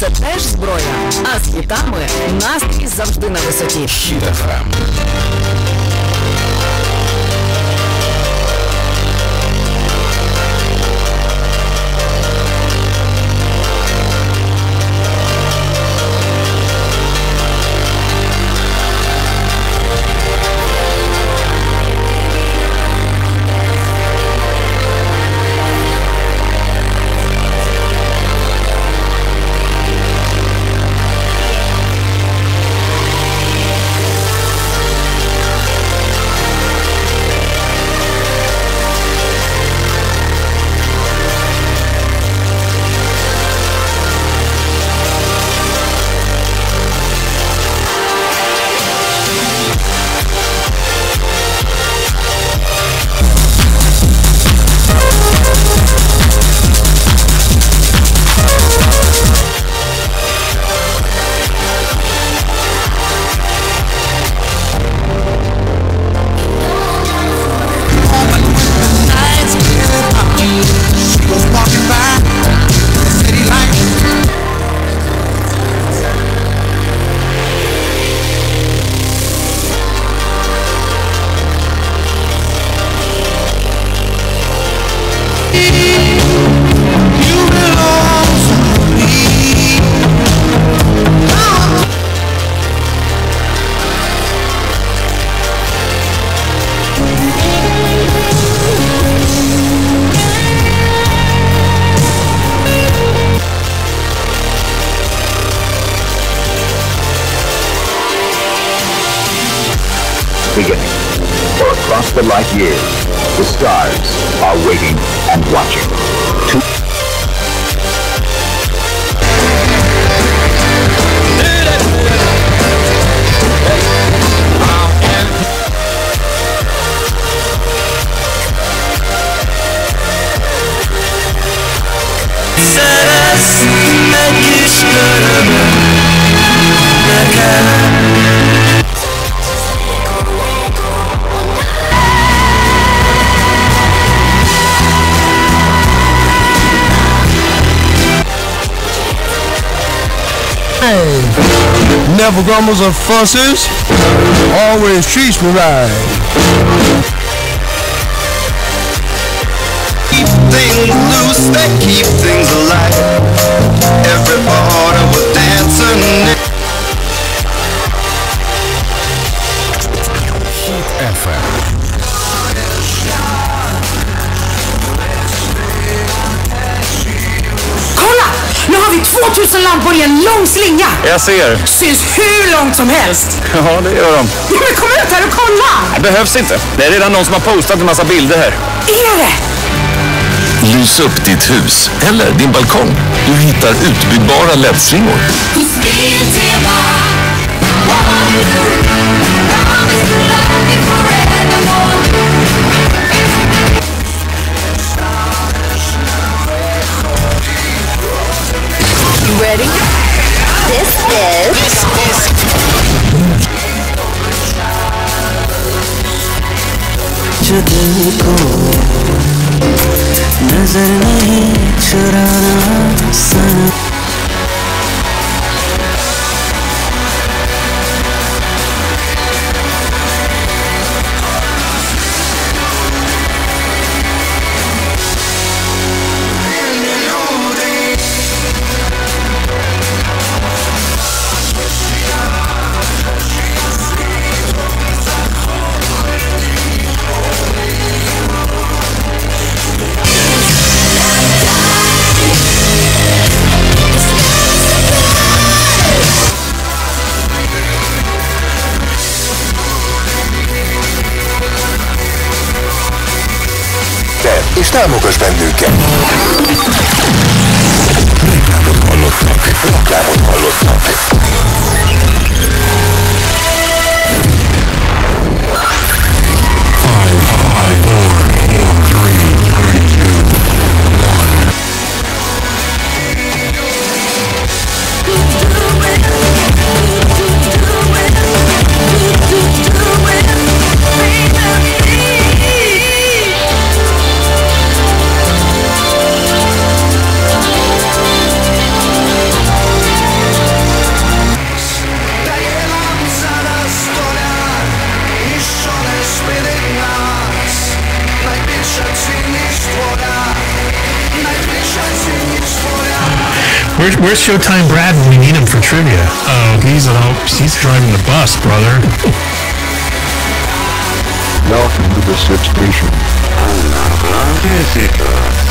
це теж зброя. А з хітами настрій завжди на висоті. Хіт-ФМ beginning. For across the light years, the stars are waiting and watching. To Never grumbles or fusses, always treats me right. keep things loose, that keep things alive. 2000 lampor i en lång slinga. Jag ser. Syns hur långt som helst. Ja, det gör de. Ja, men kom ut här och kolla! Det behövs inte. Det är redan någon som har postat en massa bilder här. Är det? Lys upp ditt hus eller din balkong. Du hittar utbytbara LED-slingor. दिल को नज़र नहीं चुराना सनम támogass bennünket! Reklámot hallottak. Reklámot hallottak. Where's, where's Showtime Brad when we need him for trivia? Oh, he's out. He's driving the bus, brother. Welcome to the Sip Station.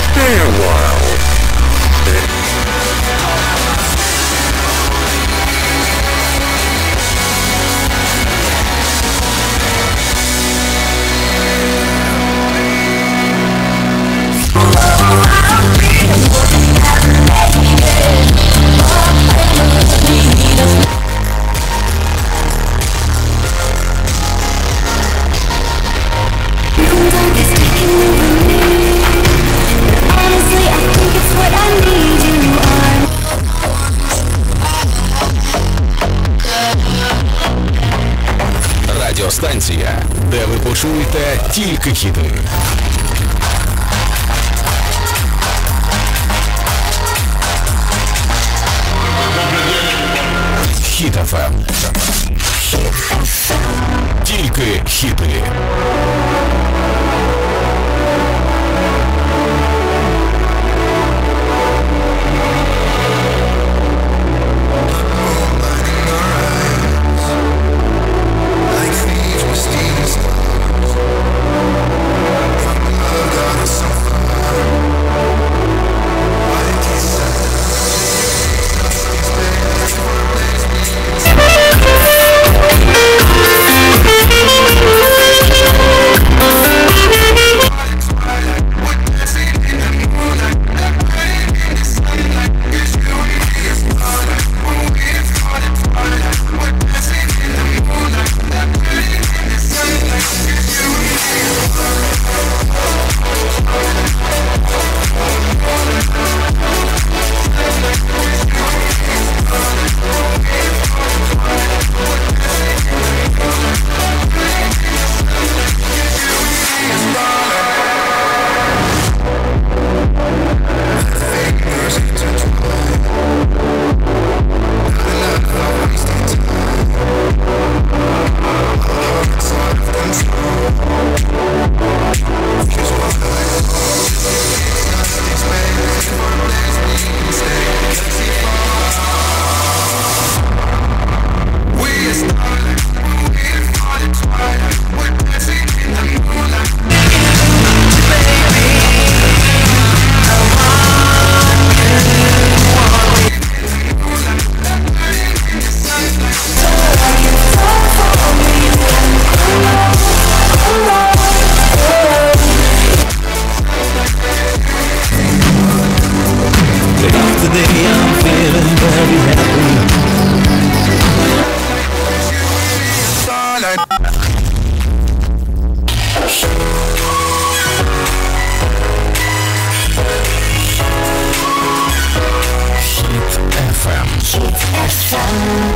Stay a while. Радіостанція, де ви почуєте тільки хіти. Хіт ФМ. Тільки хіти.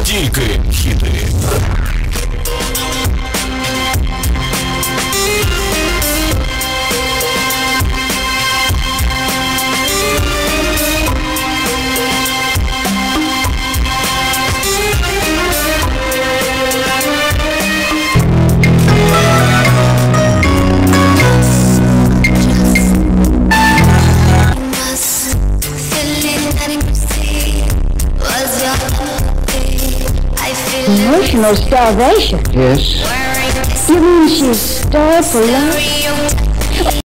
Тільки хіти. Starvation. Yes. You mean she's starved for love?